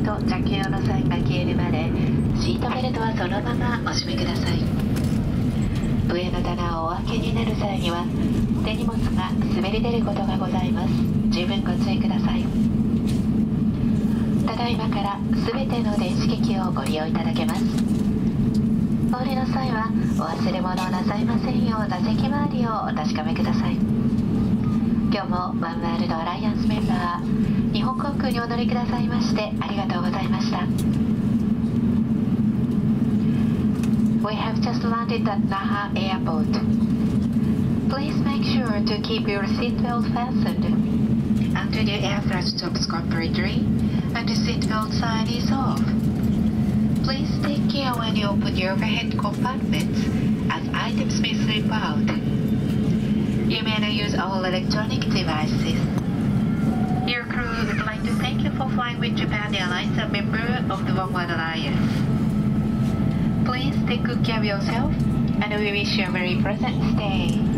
と着用の際が消えるまでシートベルトはそのままお締めください。上の棚をお開けになる際には手荷物が滑り出ることがございます。十分ご注意ください。ただいまから全ての電子機器をご利用いただけます。お降りの際はお忘れ物をなさいませんよう座席周りをお確かめください。今日もワンワールドアライアンスメンバー日本航空にお乗りくださいましてありがとうございました We have just landed at Naha Airport. Please make sure to keep your seatbelt fastened until the aircraft stops completely and the seatbelt sign is off. Please take care when you open your overhead compartments as items may slip out. You may not use all electronic devices. Your crew would like to thank you for flying with Japan Airlines, a member of the One World Alliance. Please take good care of yourself, and we wish you a very pleasant stay.